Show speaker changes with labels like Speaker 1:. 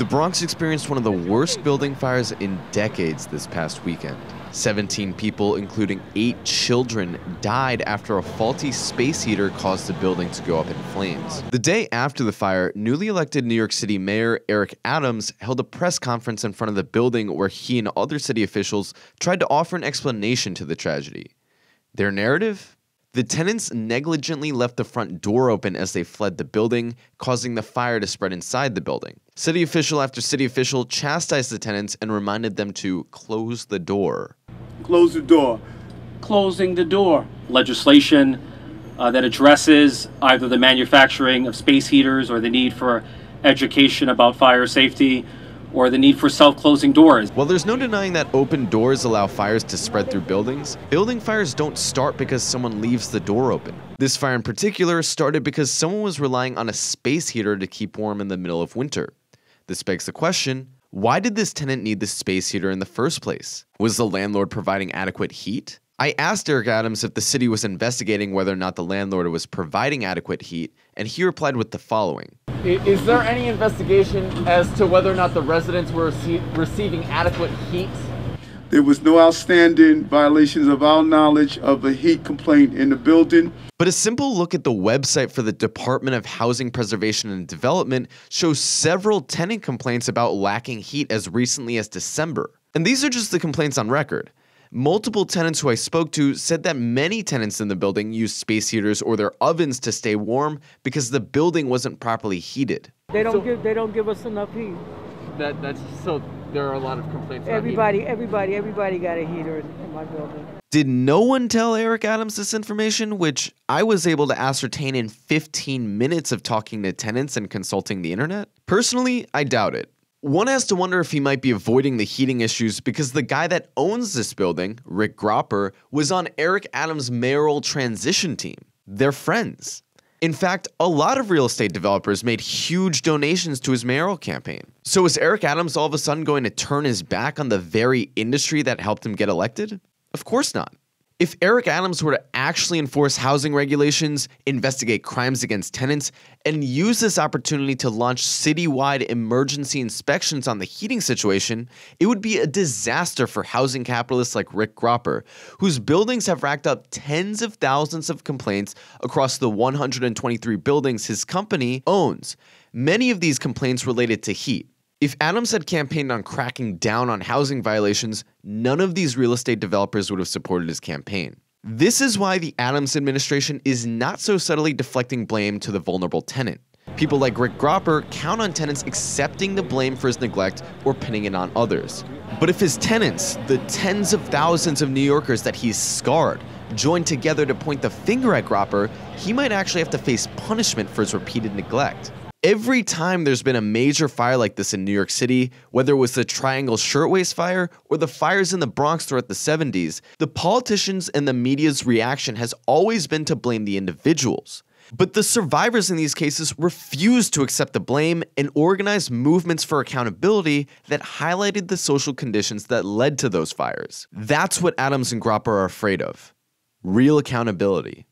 Speaker 1: The Bronx experienced one of the worst building fires in decades this past weekend. 17 people, including 8 children, died after a faulty space heater caused the building to go up in flames. The day after the fire, newly elected New York City Mayor Eric Adams held a press conference in front of the building where he and other city officials tried to offer an explanation to the tragedy. Their narrative? The tenants negligently left the front door open as they fled the building, causing the fire to spread inside the building. City official after city official chastised the tenants and reminded them to close the door.
Speaker 2: Close the door.
Speaker 3: Closing the door. Legislation uh, that addresses either the manufacturing of space heaters or the need for education about fire safety or the need for self-closing doors.
Speaker 1: While there's no denying that open doors allow fires to spread through buildings, building fires don't start because someone leaves the door open. This fire in particular started because someone was relying on a space heater to keep warm in the middle of winter. This begs the question, why did this tenant need the space heater in the first place? Was the landlord providing adequate heat? I asked Eric Adams if the city was investigating whether or not the landlord was providing adequate heat, and he replied with the following
Speaker 4: Is there any investigation as to whether or not the residents were rece- receiving adequate heat?
Speaker 2: There was no outstanding violations of our knowledge of a heat complaint in the building.
Speaker 1: But a simple look at the website for the Department of Housing Preservation and Development shows several tenant complaints about lacking heat as recently as December. And these are just the complaints on record. Multiple tenants who I spoke to said that many tenants in the building used space heaters or their ovens to stay warm because the building wasn't properly heated.
Speaker 5: They don't
Speaker 4: So-
Speaker 5: give they don't give us enough heat.
Speaker 4: That that's so there are a lot of complaints. about.
Speaker 5: Everybody, everybody, everybody got a heater in, in my building.
Speaker 1: Did no one tell Eric Adams this information, which I was able to ascertain in 15 minutes of talking to tenants and consulting the internet? Personally, I doubt it. One has to wonder if he might be avoiding the heating issues because the guy that owns this building, Rick Gropper, was on Eric Adams' mayoral transition team. They're friends. In fact, a lot of real estate developers made huge donations to his mayoral campaign. So is Eric Adams all of a sudden going to turn his back on the very industry that helped him get elected? Of course not. If Eric Adams were to actually enforce housing regulations, investigate crimes against tenants, and use this opportunity to launch citywide emergency inspections on the heating situation, it would be a disaster for housing capitalists like Rick Gropper, whose buildings have racked up tens of thousands of complaints across the 123 buildings his company owns. Many of these complaints related to heat. If Adams had campaigned on cracking down on housing violations, none of these real estate developers would have supported his campaign. This is why the Adams administration is not so subtly deflecting blame to the vulnerable tenant. People like Rick Gropper count on tenants accepting the blame for his neglect or pinning it on others. But if his tenants, the tens of thousands of New Yorkers that he's scarred, join together to point the finger at Gropper, he might actually have to face punishment for his repeated neglect. Every time there's been a major fire like this in New York City, whether it was the Triangle Shirtwaist Fire or the fires in the Bronx throughout the 70s, the politicians and the media's reaction has always been to blame the individuals. But the survivors in these cases refused to accept the blame and organized movements for accountability that highlighted the social conditions that led to those fires. That's what Adams and Gropper are afraid of real accountability.